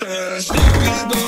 É,